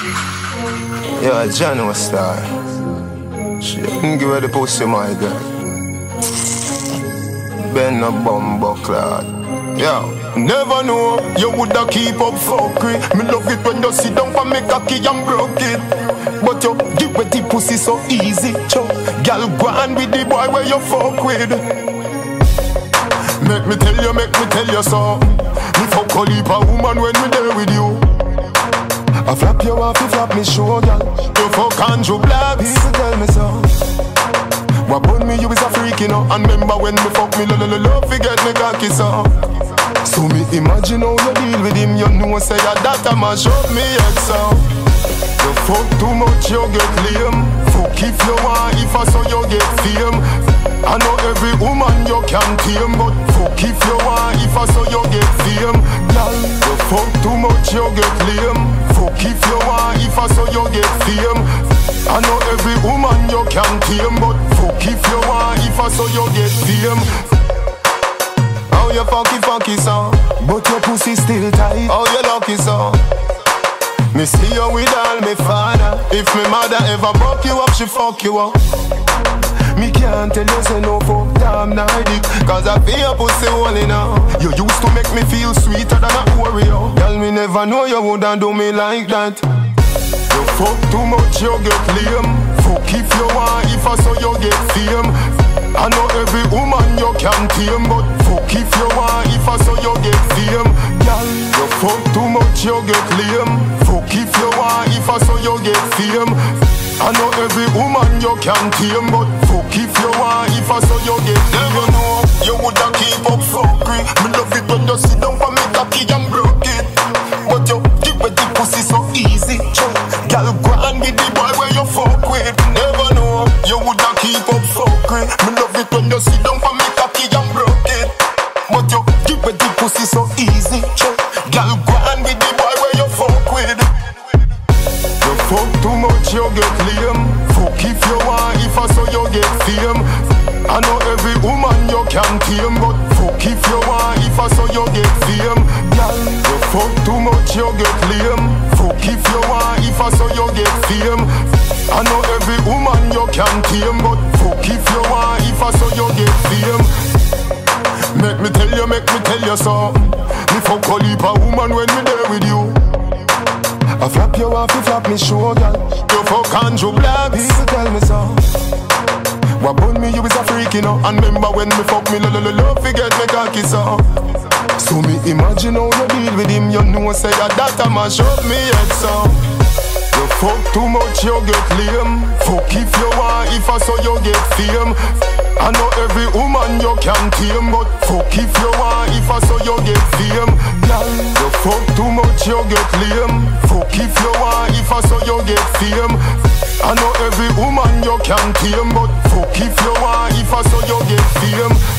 Yeah, John was star. She didn't give her the pussy, my girl. Ben a bumbo clad. Yo, never know you woulda keep up fuckery. Me love it when you sit down for me cocky and broke it. But you give me the pussy so easy, cho. Girl, go on with the boy where you fuck with. Make me tell you, make me tell you so. Me fuck a leap I flap you off, you flap me show, girl. You fuck and you black. People tell me so. What put me, you is a freak, you know. And remember when me fuck me, lo lo lo lo, forget me cocky so. So me imagine how you deal with him. You know, say that that a mash up me head so. You fuck too much, you get lame. Fuck if you want, if I saw you get fame. I know every woman you can tame, but fuck if you want, if I saw you fuck too much, you get lame. Fuck if you want, if I saw you get fame. I know every woman you can tame, but fuck if you want, if I saw you get fame. How you funky funky so, but your pussy still tight. How you lucky so? Me see you with all me father. If me mother ever broke you up, she fuck you up. Me can't tell you say no fuck damn Nordic Cause I feel pussy only now. You used to make me feel sweeter than a Oreo. Girl, me never know you woulda do me like that. You fuck too much, you get lame. Fuck if you want, if I saw you get fame. I know every woman you can tame But fuck if you want, if I saw you get fame. Girl, you fuck too much, you get lame. Fuck if you want, if I saw you get fame I know every woman you can tame But fuck if you want, if I saw you get Never know, you woulda keep up fuckery. Me love it when fuck too much, you get lame. Fuck if you want, if I saw you get fame. I know every woman you can tame, but fuck if you want, if I saw you get fame. Girl, you fuck too much, you get lame. Fuck if you want, if I saw you get fame. I know every woman you can tame, but fuck if you want, if I saw you get fame. Make me tell you, make me tell you so. Me fuck a leap a woman when me there with you. I flap you off, you flap me girl. You fuck and you black. People tell me so. What put me, you is a freak, you know. And remember when me fuck me, lo lo lo lo, forget me cocky so. So me imagine how you deal with him, you know say that that a mash up me head so. You fuck too much, you get lame. Fuck if you want, if I saw you get fame. I know every woman you can tame, but fuck if you want, if I saw you get fame. Girl, you fuck too much, you get lame. Fuck if you want, if I saw you get fame. I know every woman you can tame, but fuck if you want, if I saw you get fame.